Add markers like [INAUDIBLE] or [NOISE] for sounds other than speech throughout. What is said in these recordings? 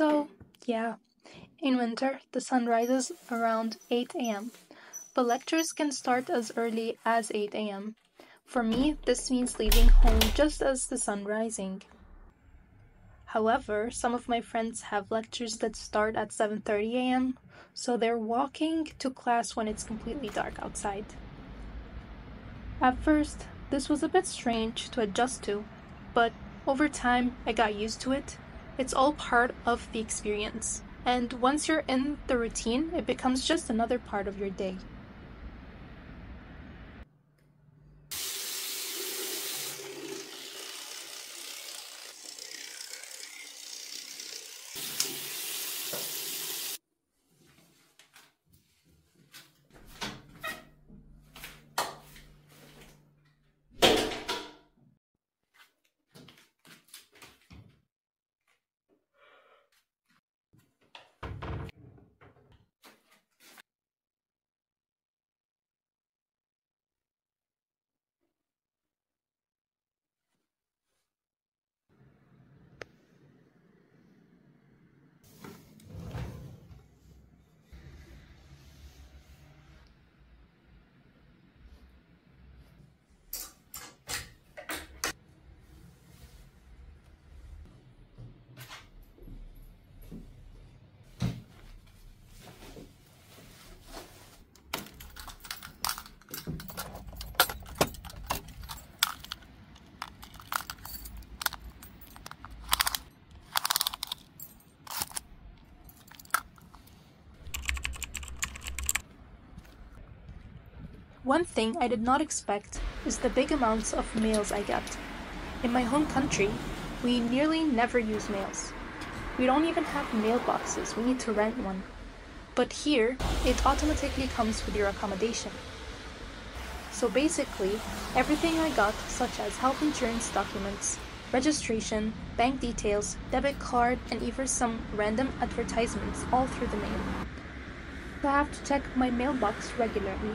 So, yeah, in winter the sun rises around 8 am, but lectures can start as early as 8 am. For me, this means leaving home just as the sun rising. However, some of my friends have lectures that start at 7:30 a.m., so they're walking to class when it's completely dark outside. At first, this was a bit strange to adjust to, but over time I got used to it. It's all part of the experience, and once you're in the routine, it becomes just another part of your day. One thing I did not expect is the big amounts of mails I get. In my home country, we nearly never use mails. We don't even have mailboxes, we need to rent one. But here, it automatically comes with your accommodation. So basically, everything I got, such as health insurance documents, registration, bank details, debit card, and even some random advertisements all through the mail. I have to check my mailbox regularly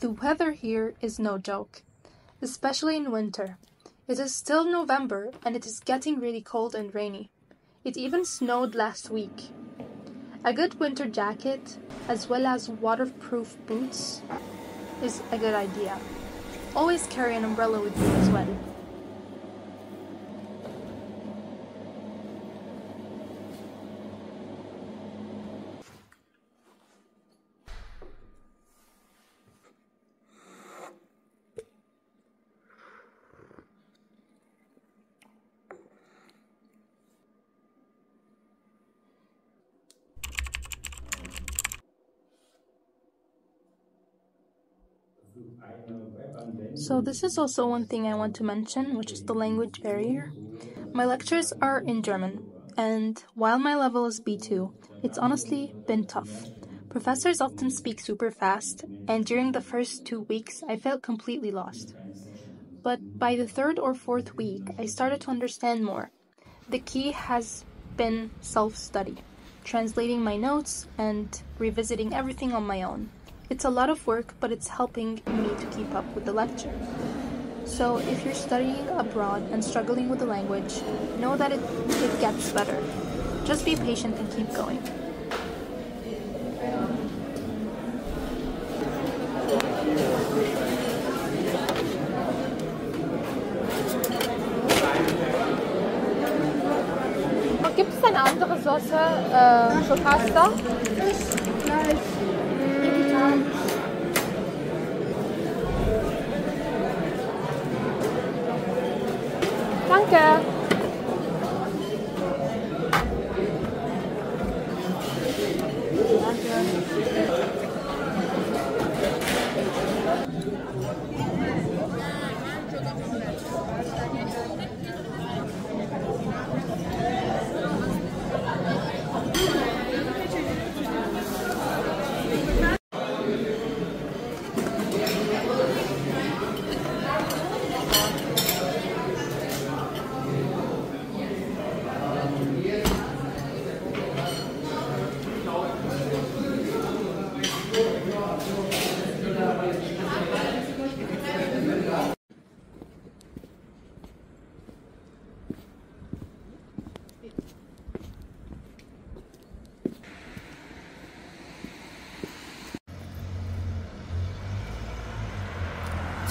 The weather here is no joke, especially in winter. It is still November and it is getting really cold and rainy. It even snowed last week. A good winter jacket, as well as waterproof boots, is a good idea. Always carry an umbrella with you as well. So this is also one thing I want to mention, which is the language barrier. My lectures are in German, and while my level is B2, it's honestly been tough. Professors often speak super fast, and during the first two weeks, I felt completely lost. But by the third or fourth week, I started to understand more. The key has been self study, translating my notes, and revisiting everything on my own. It's a lot of work, but it's helping me to keep up with the lecture. So, if you're studying abroad and struggling with the language, know that it, it gets better. Just be patient and keep going. Gibt es eine andere Sorte äh? Danke.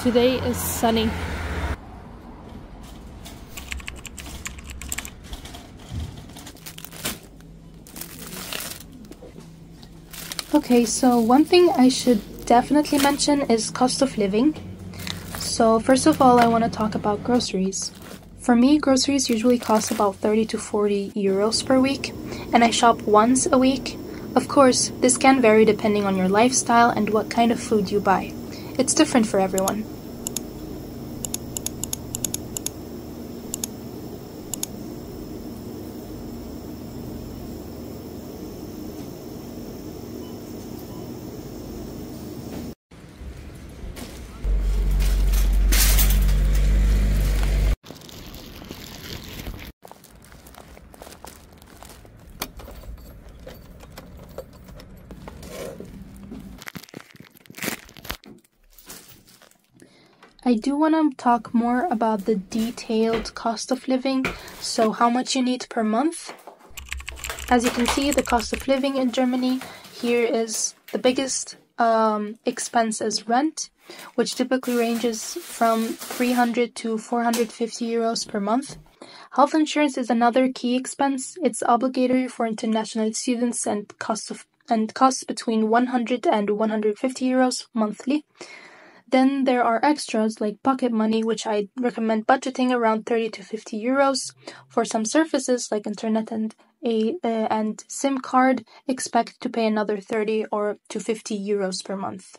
Today is sunny. Okay, so one thing I should definitely mention is cost of living. So, first of all, I want to talk about groceries. For me, groceries usually cost about 30 to 40 euros per week, and I shop once a week. Of course, this can vary depending on your lifestyle and what kind of food you buy. It's different for everyone. I do want to talk more about the detailed cost of living, so how much you need per month. As you can see, the cost of living in Germany here is the biggest um, expense is rent, which typically ranges from 300 to 450 euros per month. Health insurance is another key expense. It's obligatory for international students and costs of and costs between 100 and 150 euros monthly. Then there are extras like pocket money, which I recommend budgeting around 30 to 50 euros. For some services like internet and a uh, and SIM card, expect to pay another 30 or to 50 euros per month.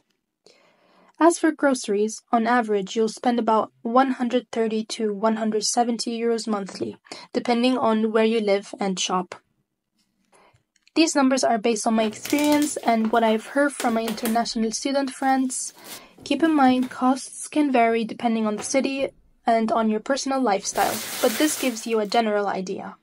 As for groceries, on average, you'll spend about 130 to 170 euros monthly, depending on where you live and shop. These numbers are based on my experience and what I've heard from my international student friends. Keep in mind, costs can vary depending on the city and on your personal lifestyle, but this gives you a general idea.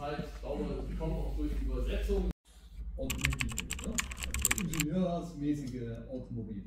Zeit, Dauer, die kommt auch durch Übersetzung. Automobile, ne? also ingenieursmäßige Automobile.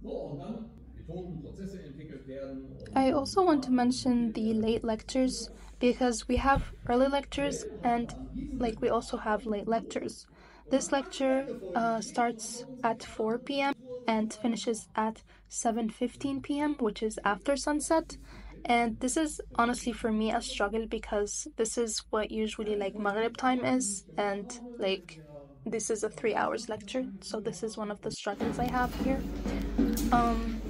So, und dann Methoden, Prozesse entwickelt werden. I also want to mention the late lectures because we have early lectures and like we also have late lectures. This lecture uh, starts at 4 p.m. and finishes at 7:15 p.m., which is after sunset. And this is honestly for me a struggle because this is what usually like Maghrib time is, and like this is a three hours lecture, so this is one of the struggles I have here. Um,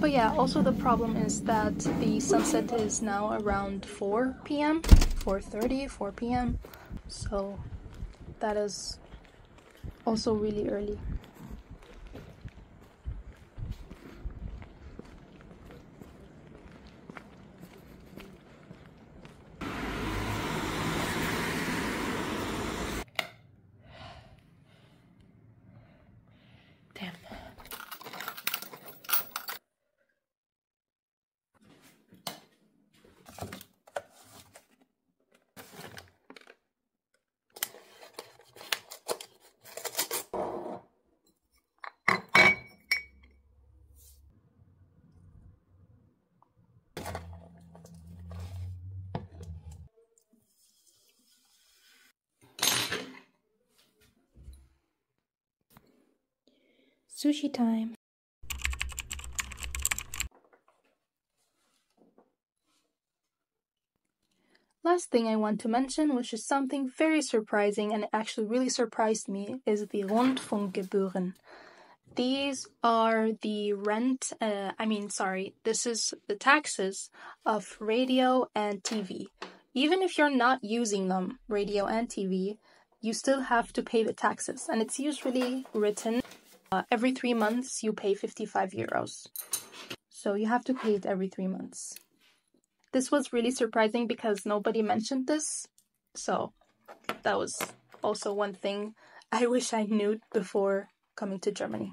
but yeah, also the problem is that the sunset is now around 4 p.m., 4:30, 4 p.m. So that is also really early. Sushi time. Last thing I want to mention, which is something very surprising and actually really surprised me, is the Rundfunkgebühren. These are the rent, uh, I mean, sorry, this is the taxes of radio and TV. Even if you're not using them, radio and TV, you still have to pay the taxes. And it's usually written uh, every three months you pay 55 euros. So you have to pay it every three months. This was really surprising because nobody mentioned this. So that was also one thing I [LAUGHS] wish I knew before coming to Germany.